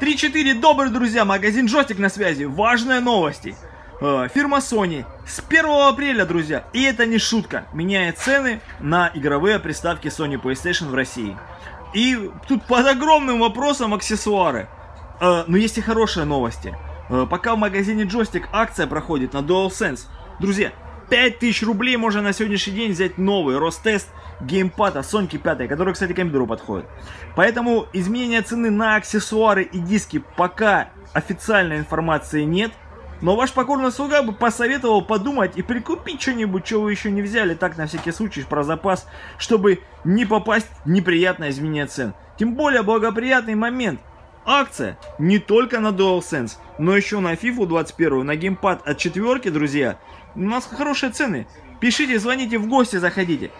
3-4, добрые друзья, магазин Джойстик на связи. Важные новости. Э, фирма Sony с 1 апреля, друзья, и это не шутка, меняет цены на игровые приставки Sony PlayStation в России. И тут под огромным вопросом аксессуары. Э, но есть и хорошие новости. Э, пока в магазине Joystick акция проходит на DualSense. Друзья, 5000 рублей можно на сегодняшний день взять новый Ростест геймпад от Sony 5, который, кстати, компьютеру подходит. Поэтому изменения цены на аксессуары и диски пока официальной информации нет. Но ваш покорный слуга бы посоветовал подумать и прикупить что-нибудь, что вы еще не взяли, так на всякий случай, про запас, чтобы не попасть в неприятное изменение цен. Тем более благоприятный момент. Акция не только на DualSense, но еще на FIFA 21, на геймпад от четверки, друзья. У нас хорошие цены. Пишите, звоните, в гости заходите.